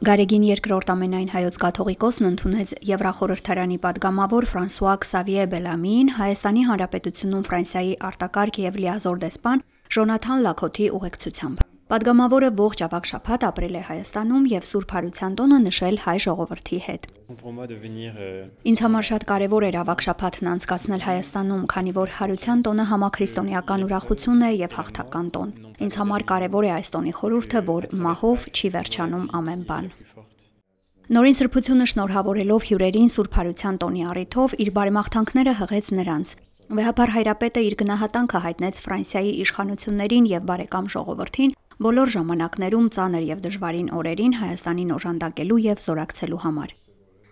Գարեգին երկրորդ ամենայն հայոց կաթողիկոսն ընդունեց Եվրախորհրդարանի падգամավոր Ֆրանսուଆ Քսավիե Բելամին, Հայաստանի Հանրապետությունում Ֆրանսիայի արտակարգ եւ լիազոր դեսպան Ժոնաթան Լակոթի ուղեկցությամբ։ Պատգամավորը ողջ ավակ շաբաթ ապրել է Հայաստանում եւ Սուրբ Հարության տոնը նշել հայ ժողովրդի հետ։ Ինձ համար շատ կարեւոր էր ավակ շաբաթն անցկացնել Հայաստանում, քանի որ Հարության տոնը համաքրիստոնեական ուրախություն է եւ հաղթական տոն։ Ինձ համար կարեւոր է այս տոնի խորհուրդը, որ մահով չի վերջանում ամեն բան։ Նորին սրբությունը շնորհավորելով հյուրերին Սուրբ Հարության տոնի առիթով իր բարեմաղթանքները հղեց նրանց։ Վեհապար հայրապետը իր գնահատանքը հայտնեց Ֆրանսիայի իշխանություններին եւ բարեկամ ժողովրդին, բոլոր ժամանակներում ծանր եւ դժվարին օրերին Հայաստանին օժանդակելու եւ զորակցելու համար։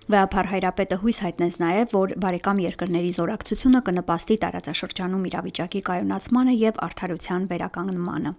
Վեապար հայրապետը հույս հայտնեց նաև, որ բարեկամ երկրների զորակցությունը կնպաստի տարածաշրջանում իրավիճակի կայունացմանը եւ արդարության վերականգնմանը։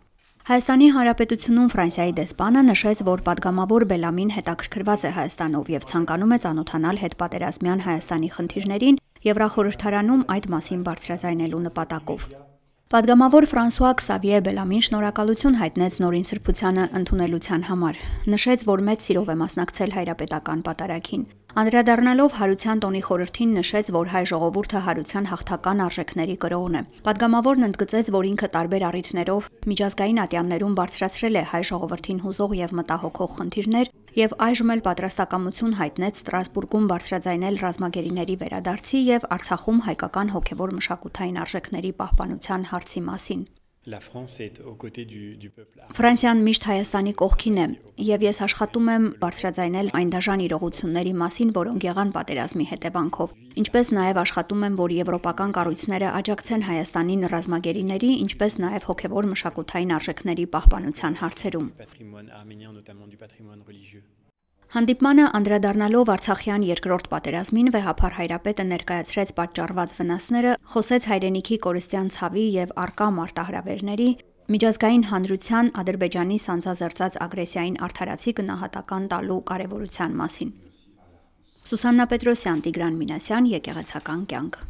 Հայաստանի Հանրապետությունում Ֆրանսիայի դեսպանը նշեց, որ падգամավոր Բելամին հետաքրքրված է Հայաստանով եւ ցանկանում է ճանոթանալ հետպատերազմյան Հայաստանի խնդիրներին Եվրախորհրդարանում այդ մասին բարձրաձայնելու նպատակով։ Պատգամավոր Ֆրանսուয়া Քսավիե Բելամին շնորհակալություն հայտնեց նորին սրբությանը ընդունելության համար։ Նշեց, որ մեծ սիրով է մասնակցել հայրապետական պատարագին։ Անդրադառնալով Հարության տոնի խորհրդին նշեց, որ հայ ժողովուրդը Հարության հաղթական արժեքների կրողն է։ Պատգամավորն ընդգծեց, որ ինքը տարբեր առիթներով միջազգային ատյաններում բարձրացրել է հայ ժողովրդին հուզող եւ մտահոգող խնդիրներ եւ այժմ էլ պատրաստակամություն հայտնեց Ստրասբուրգում բարձրաձայնել ռազմագերիների վերադարձի եւ Արցախում հայկական հոգեվոր մշակութային արժեքների պահպանության հարցի մասին։ Ֆրանսիան միշտ Հայաստանի կողքին է, եւ ես աշխատում եմ բարձրաձայնել այն դաժան իրողությունների մասին, որոնք եղան պատերազմի հետևանքով։ Ինչպես նաեւ աշխատում եմ, որ եվրոպական կառույցները աջակցեն Հայաստանին ռազմագերիների, ինչպես նաեւ հոգեվոր մշակութային արժեքների պահպանության հարցերում։ Հանդիպմանը անդրադառնալով Արցախյան երկրորդ պատերազմին վեհապար Հայրապետը ներկայացրեց պատճառված վնասները, խոսեց հայրենիքի կորստյան ցավի եւ արկա մարտահրավերների, միջազգային հանրության Ադրբեջանի սանձազերծած ագրեսիային արդարացի գնահատական տալու կարևորության մասին։ Սուսաննա Պետրոսյան, Տիգրան Մինասյան, Եկեղեցական կյանք։